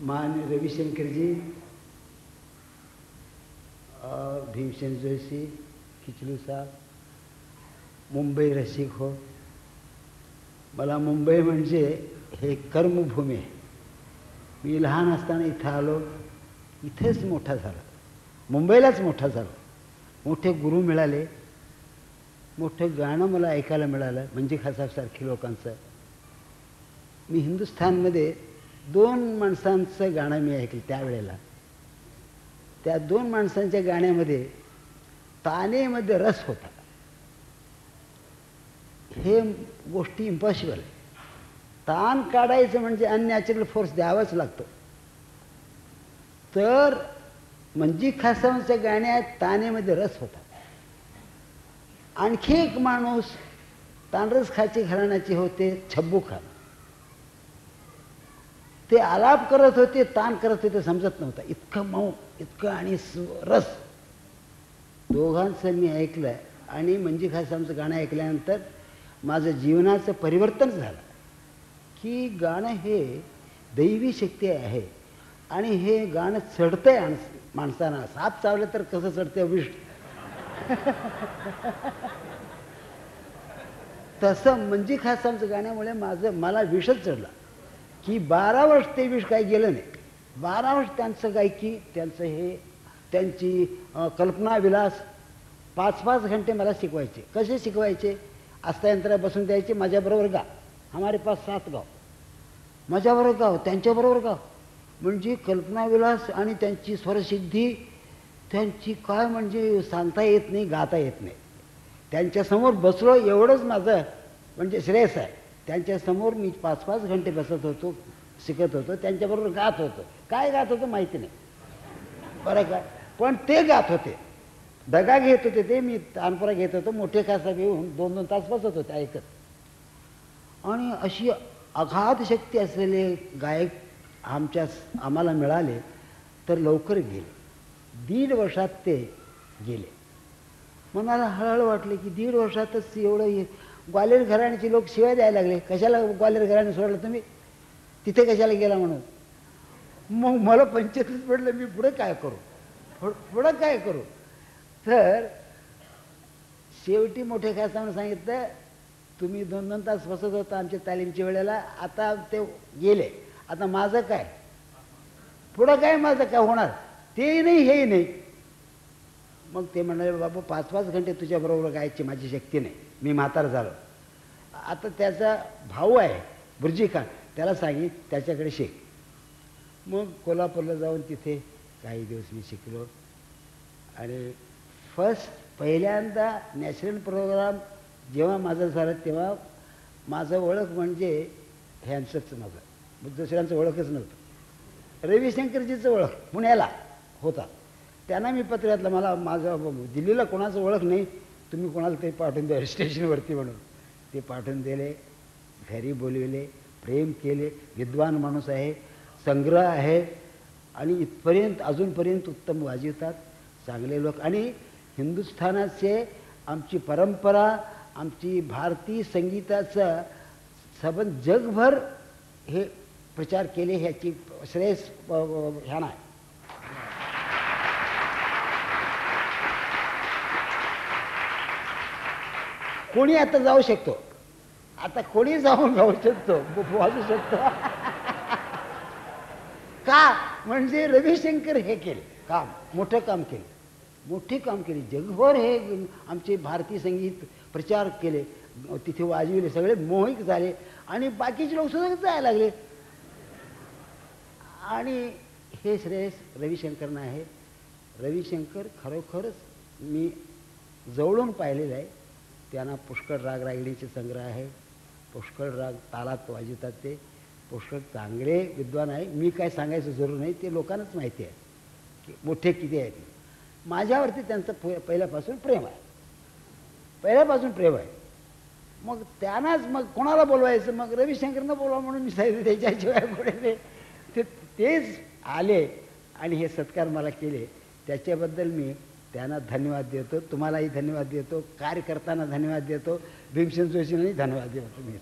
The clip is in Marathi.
मान रविशंकरजी भीमसेन जोशी खिचलू साहेब मुंबई रसिक हो. मला मुंबई म्हणजे हे कर्मभूमी आहे. मी लहान असताना इथं आलो इथेच मोठा झाला. मुंबईलाच मोठा झाला. मोठे गुरु मिळाले. मोठं गाणं मला ऐकायला मिळालं म्हणजे खासाबसारखी लोकांचं. मी हिंदुस्थानमध्ये दोन माणसांचं गाणं मी ऐकलं त्यावेळेला. त्या दोन माणसांच्या गाण्यामध्ये तानेमध्ये रस होता. हे गोष्टी इम्पॉसिबल आहे. ताण काढायचं म्हणजे अननॅचरल फोर्स द्यावाच लागतो. तर मंजी खासांच्या गाण्यात तानेमध्ये रस होता. आणखी एक माणूस तानरस खाची घराण्याचे होते छब्बू खान. ते आलाप करत होते ताण करत होते समजत नव्हता. इतकं मऊ इतकं आणि रस. दोघांचं मी ऐकलं आणि म्हणजे मंजी आमचं गाणं ऐकल्यानंतर माझं जीवनाचं परिवर्तन झालं. की गाणं हे दैवी शक्ती आहे. आणि हे गाणं चढतंय माणस- माणसांना. साप चावलं तर कसं चढतंय विष? तसं म्हणजे मंजी आमचं गाण्यामुळे माझं मला विषच चढला. की बारा वर्ष तेवीस काही गेलं नाही. बारा वर्ष त्यांचं गायकी त्यांचं हे त्यांची कल्पना विलास पाच पाच घंटे मला शिकवायचे. कसे शिकवायचे? अस्तायंत्र बसून द्यायचे माझ्याबरोबर गा. हमारे पास सात गाव. माझ्याबरोबर गाव हो? त्यांच्याबरोबर गाव हो? म्हणजे कल्पनाविलास आणि त्यांची स्वरसिद्धी त्यांची काय म्हणजे सांगता येत नाही गाता येत नाही. त्यांच्यासमोर बसलो एवढंच माझं म्हणजे श्रेयस आहे. त्यांच्यासमोर मी पाच पाच घंटे बसत होतो शिकत होतो त्यांच्याबरोबर गात होतो. काय गात होतं माहिती नाही. बरं का? पण ते गात होते. दगा घेत होते ते मी तानपुरा घेत होतो मोठे कासा घेऊन दोन दोन तास बसत होते ऐकत. आणि अशी अगाध शक्ती असलेले गायक आमच्या आम्हाला मिळाले तर लवकर गेले. दीड वर्षात ते गेले. मनाला हळहळ वाटले की दीड वर्षातच एवढं ग्वालियर घराण्याचे लोक शिवाय द्यायला लागले. कशाला ग्वालियर घराणे सोडलं तुम्ही? तिथे कशाला गेला म्हणून? मग मला पंचायतीत पडलं मी पुढं काय करू? पुढं काय करू? तर शेवटी मोठे खासानं सांगितलं तुम्ही दोन दोन तास बसत होता आमच्या तालीमच्या वेळेला आता ते गेले. आता माझं काय? पुढं काय माझं काय होणार? तेही नाही हेही नाही. मग ते म्हणाले बाबा पाच पाच घंटे तुझ्याबरोबर गायची माझी शक्ती नाही. मी म्हातार झालो. आता त्याचा भाऊ आहे बुर्जी खान. त्याला सांगी त्याच्याकडे शिक. मग कोल्हापूरला जाऊन तिथे काही दिवस मी शिकलो. आणि फर्स्ट पहिल्यांदा नॅशनल प्रोग्राम जेव्हा माझं झालं तेव्हा माझं ओळख म्हणजे ह्यांचंच माझं दुसऱ्यांचं ओळखच नव्हतं. रविशंकरजीचं ओळख पुण्याला होता. त्यांना मी पत्र घातलं मला माझं दिल्लीला कोणाचं ओळख नाही तुम्ही कोणाला ते पाठवून द्या स्टेशनवरती म्हणून. ते पाठवून दिले घरी बोलविले प्रेम केले विद्वान माणूस आहे संग्रह आहे आणि इथपर्यंत अजूनपर्यंत उत्तम वाजवतात चांगले लोक. आणि हिंदुस्थानाचे आमची परंपरा आमची भारतीय संगीताचं सबंध जगभर हे प्रचार केले ह्याची श्रेयस ह्याना आहे. कोणी आता जाऊ शकतो? आता कोणी जाऊन जाऊ शकतो? वाजू शकतो? का? म्हणजे रविशंकर हे केले. काम मोठं काम केलं. मोठे काम केली. जगभर हे आमचे भारतीय संगीत प्रचार केले. तिथे वाजविले. सगळे मोहिक झाले. आणि बाकीचे लोक सुद्धा जायला लागले. आणि हे श्रेयस रविशंकरनं आहे. रविशंकर खरोखरच मी जवळून पाहिलेलं आहे. त्यांना पुष्कळ राग रागिणीचे संग्रह आहे. पुष्कळ राग तालात वाजवतात ते. पुष्कळ चांगले विद्वान आहे. मी काय सांगायचं जरूर नाही. ते लोकांनाच माहिती आहे. की मोठे किती आहेत. माझ्यावरती त्यांचं पहिल्यापासून प्रेम आहे. पहिल्यापासून प्रेम आहे. मग त्यांनाच मग कोणाला बोलवायचं? मग रविशंकरनं बोलवा म्हणून मी सांगितलं त्याच्याशिवाय पुढे ते तेच आले आणि हे सत्कार मला केले. त्याच्याबद्दल मी त्यांना धन्यवाद देतो तुम्हालाही धन्यवाद देतो कार्यकर्त्यांना धन्यवाद देतो भीमसेन जोशींनाही धन्यवाद देतो मी